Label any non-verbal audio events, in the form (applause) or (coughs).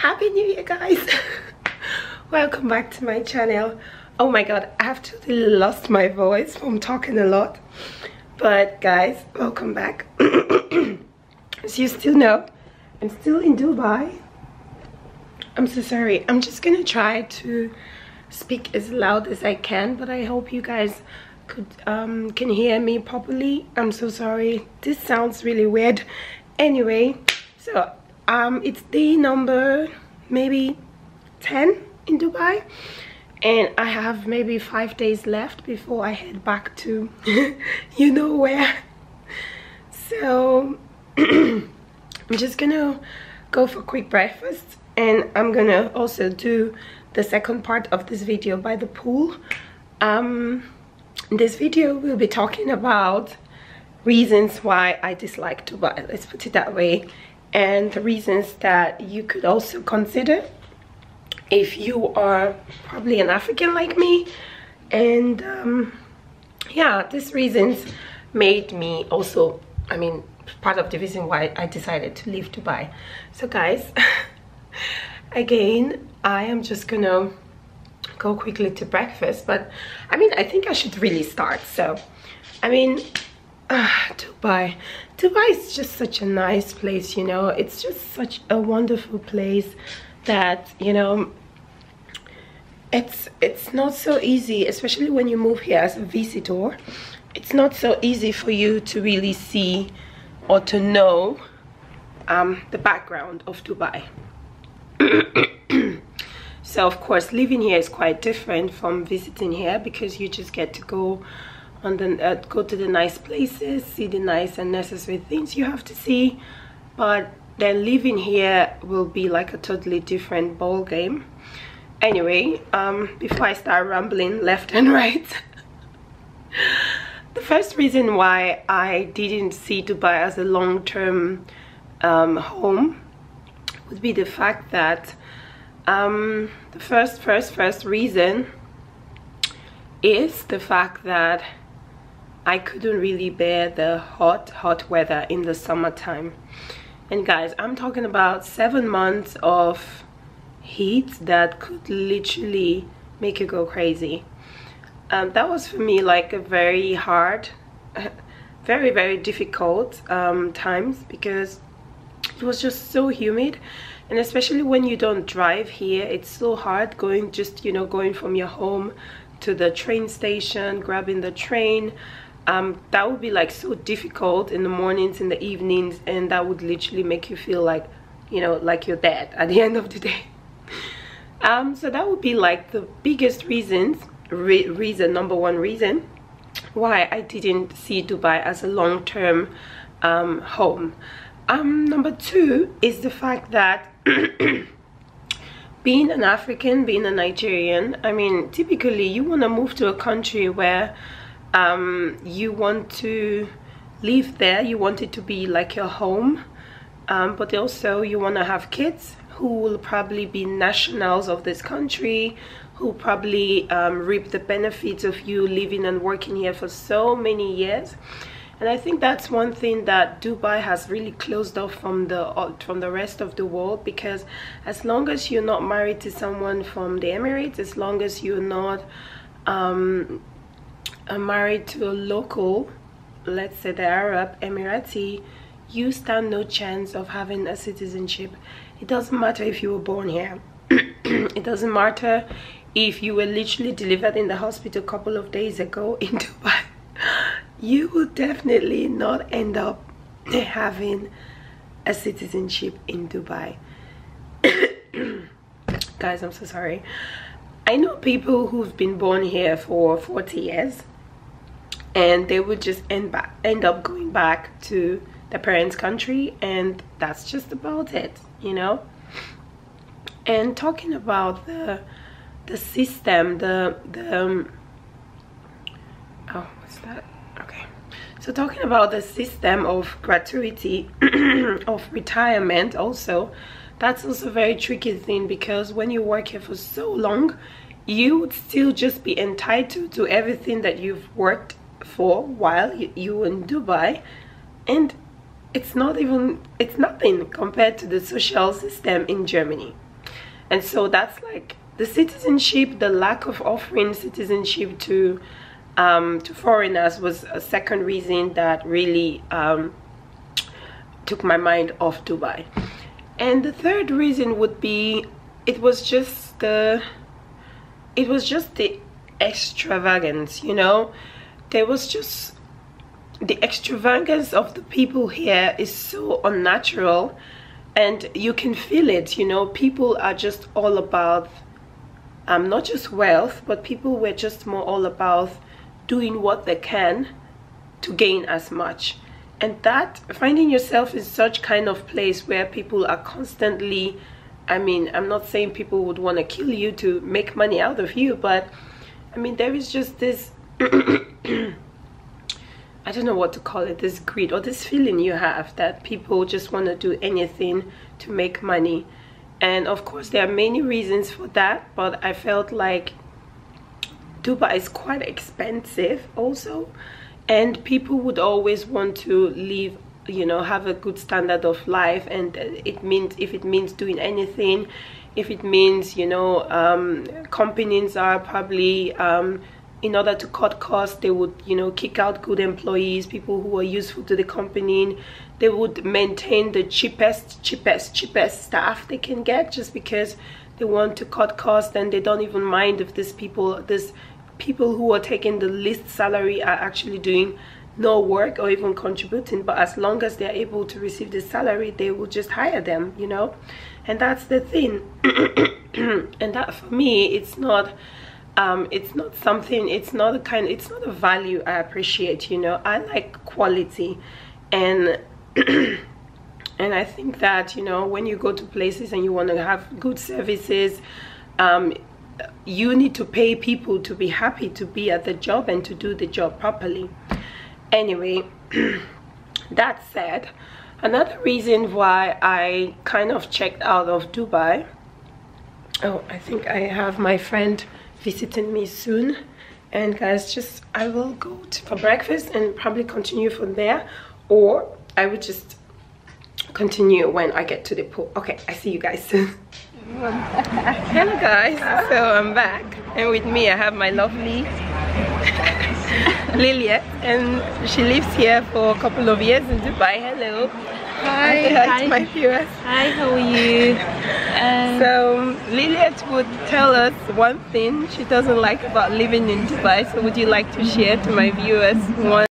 happy new year guys. (laughs) Welcome back to my channel. Oh my god i have totally lost my voice from talking a lot. But guys welcome back. (clears throat) As you still know i'm still in dubai. I'm so sorry. I'm just gonna try to speak as loud as i can but i hope you guys could um, can hear me properly. I'm so sorry. This sounds really weird. Anyway so um it's day number maybe 10 in dubai and i have maybe five days left before i head back to (laughs) you know where. So (clears throat) i'm just gonna go for quick breakfast and i'm gonna also do the second part of this video by the pool. Um this video we'll be talking about reasons why i dislike dubai let's put it that way and the reasons that you could also consider if you are probably an African like me. And um, yeah these reasons made me also I mean part of the reason why I decided to leave Dubai. So guys (laughs) again I am just gonna go quickly to breakfast. But I mean I think I should really start. So I mean (sighs) uh, Dubai Dubai is just such a nice place you know. It's just such a wonderful place that you know it's it's not so easy especially when you move here as a visitor. It's not so easy for you to really see or to know um, the background of Dubai. (coughs) So of course living here is quite different from visiting here because you just get to go on the uh, go to the nice places see the nice and necessary things you have to see. But then living here will be like a totally different ball game anyway um, before i start rambling left and (laughs) right the first reason why i didn't see dubai as a long-term um, home would be the fact that um, the first first first reason is the fact that I couldn't really bear the hot hot weather in the summertime. And guys I'm talking about seven months of heat that could literally make you go crazy. Um, that was for me like a very hard (laughs) very very difficult um, times because it was just so humid. And especially when you don't drive here it's so hard going just you know going from your home to the train station grabbing the train um, that would be like so difficult in the mornings in the evenings and that would literally make you feel like you know like you're dead at the (laughs) end of the day. Um, so that would be like the biggest reasons re reason number one reason why I didn't see Dubai as a long-term um, home. Um, number two is the fact that (clears throat) being an African being a Nigerian I mean typically you want to move to a country where um, you want to live there. You want it to be like your home. Um, but also you want to have kids who will probably be nationals of this country who probably um, reap the benefits of you living and working here for so many years. And I think that's one thing that Dubai has really closed off from the uh, from the rest of the world because as long as you're not married to someone from the Emirates as long as you're not um, married to a local let's say the Arab Emirati you stand no chance of having a citizenship. It doesn't matter if you were born here. (clears throat) It doesn't matter if you were literally delivered in the hospital a couple of days ago (laughs) in Dubai. You will definitely not end up (coughs) having a citizenship in Dubai. (coughs) Guys I'm so sorry. I know people who've been born here for 40 years and they would just end back end up going back to the parents country and that's just about it you know? And talking about the the system the the um, oh what's that? Okay. So talking about the system of gratuity (clears throat) of retirement also that's also a very tricky thing because when you work here for so long you would still just be entitled to everything that you've worked for while you, in Dubai and it's not even it's nothing compared to the social system in Germany. And so that's like the citizenship the lack of offering citizenship to um, to foreigners was a second reason that really um, took my mind off Dubai. And the third reason would be it was just the it was just the extravagance you know there was just the extravagance of the people here is so unnatural and you can feel it you know people are just all about um not just wealth but people were just more all about doing what they can to gain as much. And that finding yourself in such kind of place where people are constantly i mean i'm not saying people would want to kill you to make money out of you but i mean there is just this (clears throat) I don't know what to call it, this greed or this feeling you have that people just want to do anything to make money. And of course, there are many reasons for that, but I felt like Dubai is quite expensive also. And people would always want to live, you know, have a good standard of life. And it means, if it means doing anything, if it means, you know, um, companies are probably, um, in order to cut costs they would you know kick out good employees people who are useful to the company they would maintain the cheapest cheapest cheapest staff they can get just because they want to cut costs and they don't even mind if these people these people who are taking the least salary are actually doing no work or even contributing. But as long as they're able to receive the salary they will just hire them you know? And that's the thing. (clears throat) And that for me it's not um, it's not something it's not a kind it's not a value i appreciate you know. I like quality. And (clears throat) and i think that you know when you go to places and you want to have good services um, you need to pay people to be happy to be at the job and to do the job properly. Anyway (clears throat) that said another reason why i kind of checked out of dubai oh i think i have my friend visiting me soon. And guys just i will go to, for breakfast and probably continue from there. Or i would just continue when i get to the pool. Okay i see you guys soon. (laughs) Hello guys. So i'm back. And with me i have my lovely Lilia and she lives here for a couple of years in Dubai hello Hi, hi, hi. to my viewers. Hi, how are you? Um, So Liliet would tell us one thing she doesn't like about living in Dubai. So would you like to share to my viewers one